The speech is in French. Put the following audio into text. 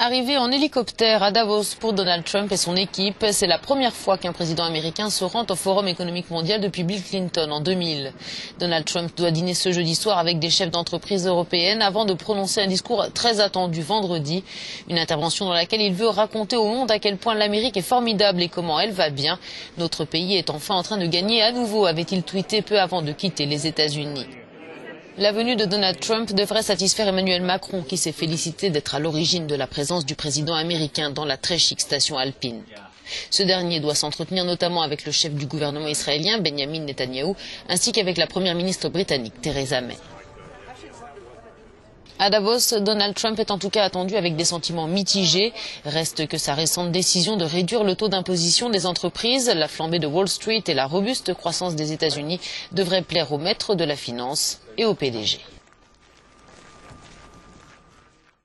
Arrivé en hélicoptère à Davos pour Donald Trump et son équipe, c'est la première fois qu'un président américain se rend au Forum économique mondial depuis Bill Clinton en 2000. Donald Trump doit dîner ce jeudi soir avec des chefs d'entreprise européennes avant de prononcer un discours très attendu vendredi. Une intervention dans laquelle il veut raconter au monde à quel point l'Amérique est formidable et comment elle va bien. Notre pays est enfin en train de gagner à nouveau, avait-il tweeté peu avant de quitter les États-Unis. La venue de Donald Trump devrait satisfaire Emmanuel Macron, qui s'est félicité d'être à l'origine de la présence du président américain dans la très chic station alpine. Ce dernier doit s'entretenir notamment avec le chef du gouvernement israélien, Benjamin Netanyahou, ainsi qu'avec la première ministre britannique, Theresa May. À Davos, Donald Trump est en tout cas attendu avec des sentiments mitigés. Reste que sa récente décision de réduire le taux d'imposition des entreprises, la flambée de Wall Street et la robuste croissance des États-Unis devraient plaire aux maîtres de la finance et au PDG.